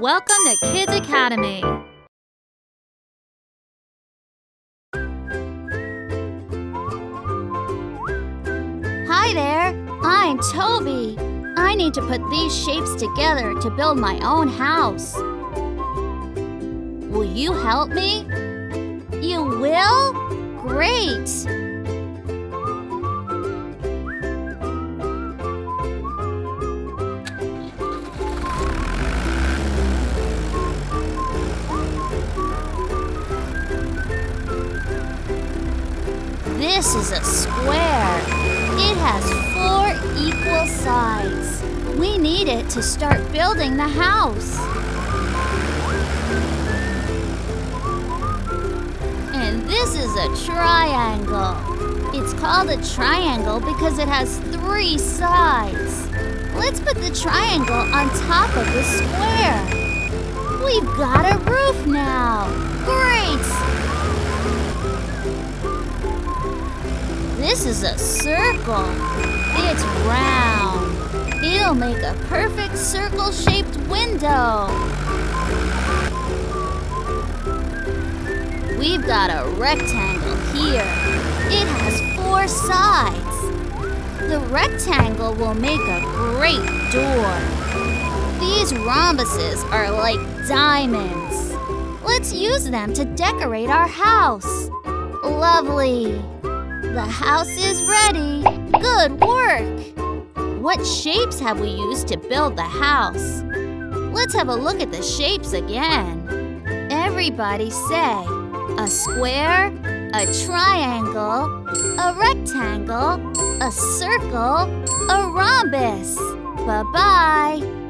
Welcome to Kids Academy. Hi there, I'm Toby. I need to put these shapes together to build my own house. Will you help me? You will? Great! This is a square. It has four equal sides. We need it to start building the house. And this is a triangle. It's called a triangle because it has three sides. Let's put the triangle on top of the square. We've got a roof now. Great! This is a circle. It's round. It'll make a perfect circle-shaped window. We've got a rectangle here. It has four sides. The rectangle will make a great door. These rhombuses are like diamonds. Let's use them to decorate our house. Lovely. The house is ready. Good work. What shapes have we used to build the house? Let's have a look at the shapes again. Everybody say a square, a triangle, a rectangle, a circle, a rhombus. Bye-bye.